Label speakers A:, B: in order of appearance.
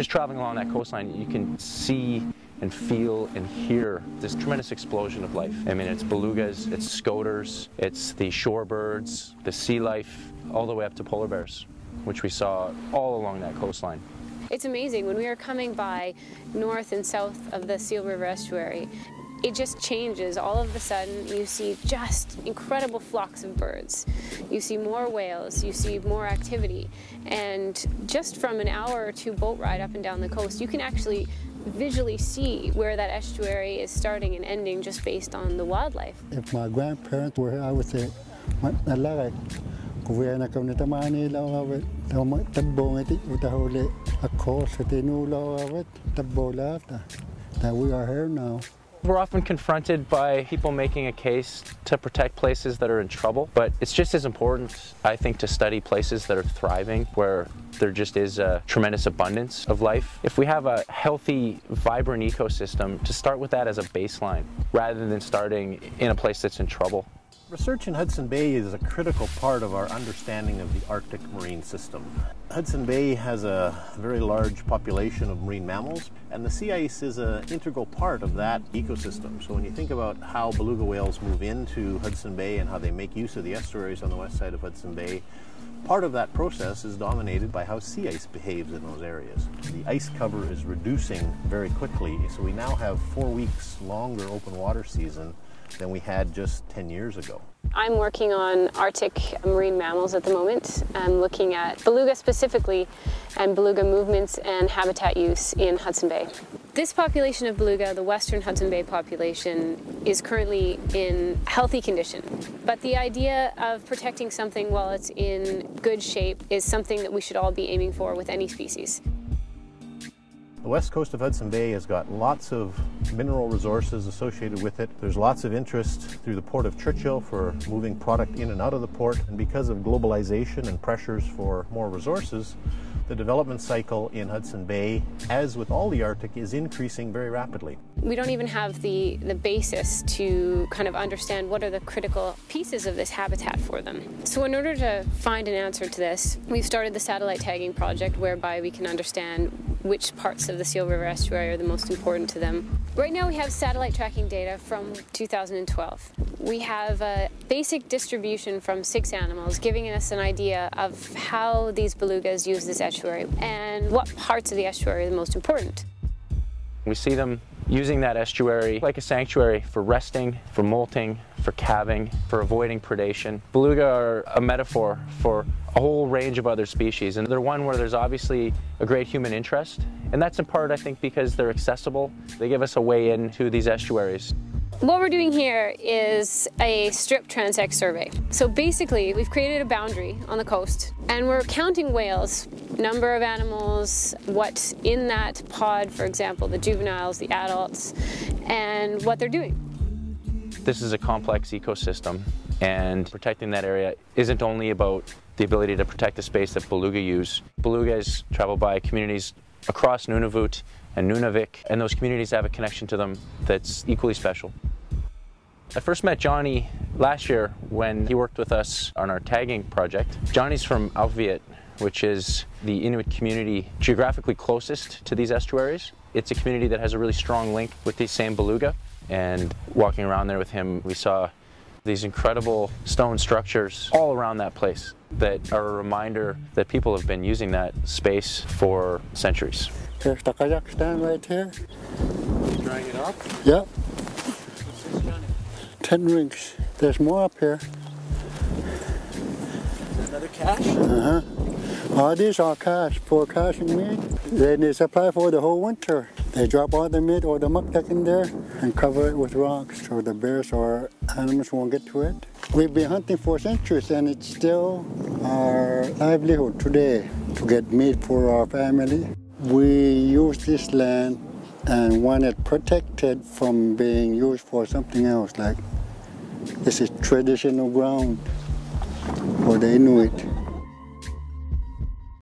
A: just traveling along that coastline, you can see and feel and hear this tremendous explosion of life. I mean, it's belugas, it's scoters, it's the shorebirds, the sea life, all the way up to polar bears, which we saw all along that coastline.
B: It's amazing when we are coming by north and south of the Seal River estuary it just changes. All of a sudden, you see just incredible flocks of birds. You see more whales, you see more activity. And just from an hour or two boat ride up and down the coast, you can actually visually see where that estuary is starting and ending just based on the wildlife.
C: If my grandparents were here, I would say, sa tinulaw awit tabo lata. Ah. That we are here now.
A: We're often confronted by people making a case to protect places that are in trouble, but it's just as important, I think, to study places that are thriving, where there just is a tremendous abundance of life. If we have a healthy, vibrant ecosystem, to start with that as a baseline, rather than starting in a place that's in trouble.
D: Research in Hudson Bay is a critical part of our understanding of the Arctic marine system. Hudson Bay has a very large population of marine mammals, and the sea ice is an integral part of that ecosystem. So when you think about how beluga whales move into Hudson Bay and how they make use of the estuaries on the west side of Hudson Bay, part of that process is dominated by how sea ice behaves in those areas. The ice cover is reducing very quickly, so we now have four weeks longer open water season than we had just 10 years ago.
B: I'm working on Arctic marine mammals at the moment. I'm looking at beluga specifically and beluga movements and habitat use in Hudson Bay. This population of beluga, the western Hudson Bay population, is currently in healthy condition. But the idea of protecting something while it's in good shape is something that we should all be aiming for with any species.
D: The west coast of Hudson Bay has got lots of mineral resources associated with it. There's lots of interest through the port of Churchill for moving product in and out of the port. And because of globalization and pressures for more resources, the development cycle in Hudson Bay, as with all the Arctic, is increasing very rapidly.
B: We don't even have the, the basis to kind of understand what are the critical pieces of this habitat for them. So in order to find an answer to this, we've started the satellite tagging project whereby we can understand which parts of the Seal River estuary are the most important to them. Right now we have satellite tracking data from 2012. We have a basic distribution from six animals giving us an idea of how these belugas use this estuary and what parts of the estuary are the most important.
A: We see them using that estuary like a sanctuary for resting, for molting, for calving, for avoiding predation. Beluga are a metaphor for a whole range of other species and they're one where there's obviously a great human interest and that's in part I think because they're accessible. They give us a way into these estuaries.
B: What we're doing here is a strip transect survey. So basically, we've created a boundary on the coast and we're counting whales, number of animals, what's in that pod, for example, the juveniles, the adults, and what they're doing.
A: This is a complex ecosystem and protecting that area isn't only about the ability to protect the space that beluga use. Belugas travel by communities across Nunavut and Nunavik, and those communities have a connection to them that's equally special. I first met Johnny last year when he worked with us on our tagging project. Johnny's from Arviat, which is the Inuit community geographically closest to these estuaries. It's a community that has a really strong link with the same beluga. And walking around there with him, we saw these incredible stone structures all around that place that are a reminder that people have been using that space for centuries.
C: There's the kayak stand right here.
A: Drying it up?
C: Yep. 10 rings. There's more up here.
A: Another cache?
C: Uh-huh. All these are cache for caching meat. Then they supply for the whole winter. They drop all the meat or the muktak in there and cover it with rocks so the bears or animals won't get to it. We've been hunting for centuries and it's still our livelihood today to get meat for our family. We use this land and want it protected from being used for something else like this is traditional ground for the Inuit.